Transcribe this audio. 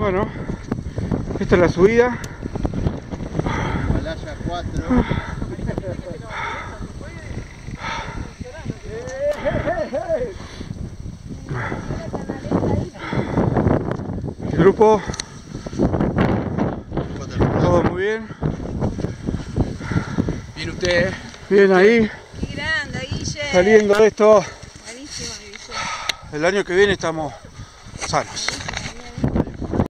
Bueno, esta es la subida. Malaya 4. El grupo, todo muy bien. Bien usted. ¿eh? Bien ahí, Qué grande, Guille. saliendo de esto. Buenísimo, Guille. El año que viene estamos sanos.